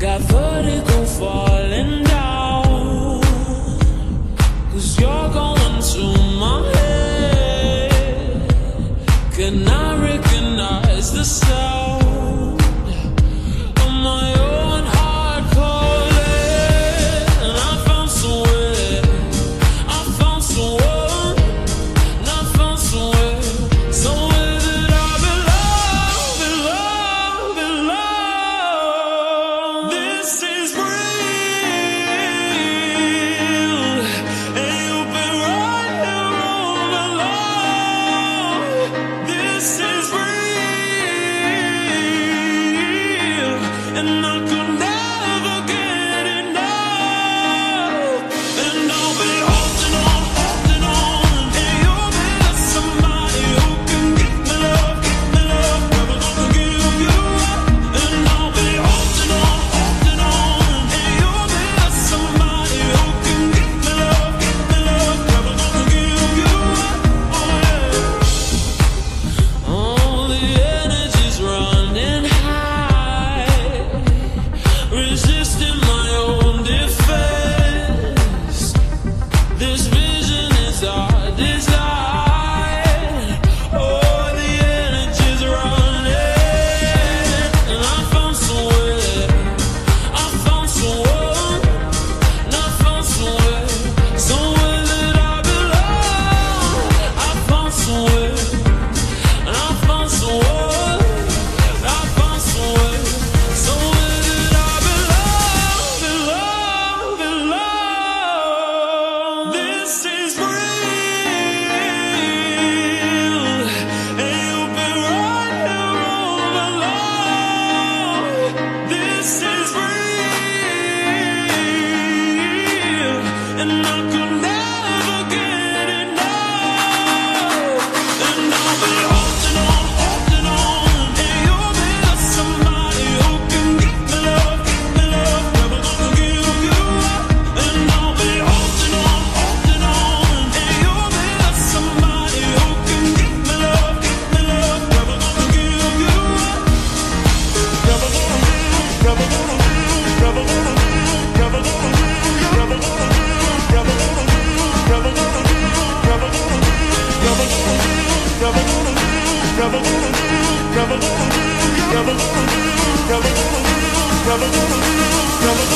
Got com fome. and I'll go. Come on, come do, never gonna do, gonna do,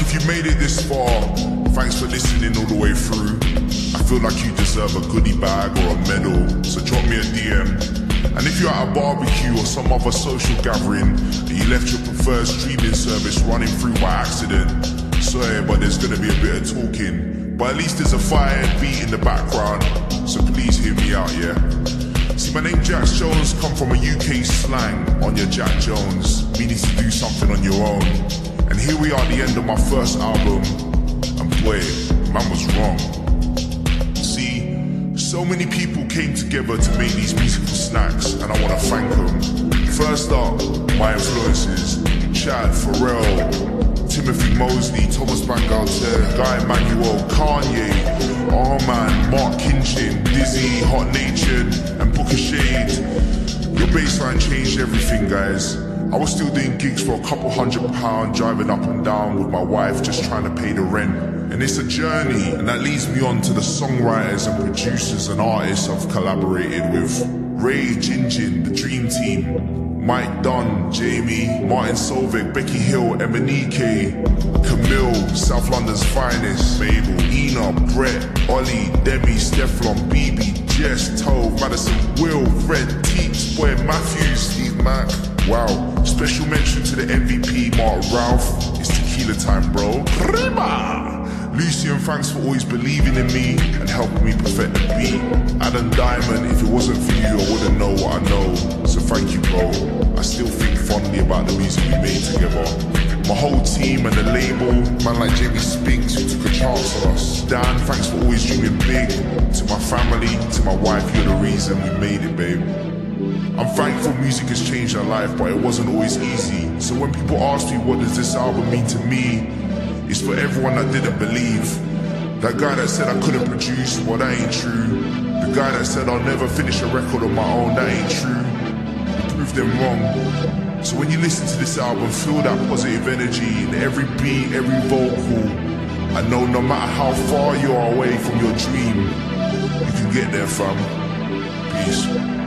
if you made it this far, thanks for listening all the way through. I feel like you deserve a goodie bag or a medal, so drop me a DM. And if you're at a barbecue or some other social gathering and you left your preferred streaming service running through by accident, sorry, but there's gonna be a bit of talking. But at least there's a fire beat in the background, so please hear me out, yeah? See, my name Jax Jones come from a UK slang on your Jack Jones, meaning to do something on your own. And here we are at the end of my first album. And boy, man was wrong. See, so many people came together to make these beautiful snacks, and I want to thank them. First up, my influences Chad, Pharrell, Timothy Mosley, Thomas Bangalter, Guy Manuel, Kanye, Armand, Mark Kinchen, Dizzee, Hot Natured, and Booka Shade. Your baseline changed everything, guys. I was still doing gigs for a couple hundred pounds, driving up and down with my wife, just trying to pay the rent. And it's a journey, and that leads me on to the songwriters and producers and artists I've collaborated with. Ray Jinjin, the Dream Team, Mike Dunn, Jamie, Martin Solveig, Becky Hill, MNEK, Camille, South London's finest, Mabel, Ina, Brett, Ollie, Demi, Stefflon, BB, Jess, Tove, Madison, Will, Fred, Teeps, Boy, Matthews, Steve Mac. Wow. Special mention to the MVP, Mark Ralph. It's tequila time, bro. Prima! Lucian, thanks for always believing in me and helping me perfect the beat. Adam Diamond, if it wasn't for you, I wouldn't know what I know. So thank you, bro. I still think fondly about the music we made together. My whole team and the label, man like Jamie Spinks who took a chance on us. Dan, thanks for always dreaming big. To my family, to my wife, you're the reason we made it, babe. I'm thankful music has changed our life, but it wasn't always easy. So when people ask me what does this album mean to me, it's for everyone that didn't believe. That guy that said I couldn't produce, well that ain't true. The guy that said I'll never finish a record on my own, that ain't true. You proved them wrong. So when you listen to this album, feel that positive energy in every beat, every vocal. I know no matter how far you are away from your dream, you can get there, fam. Peace.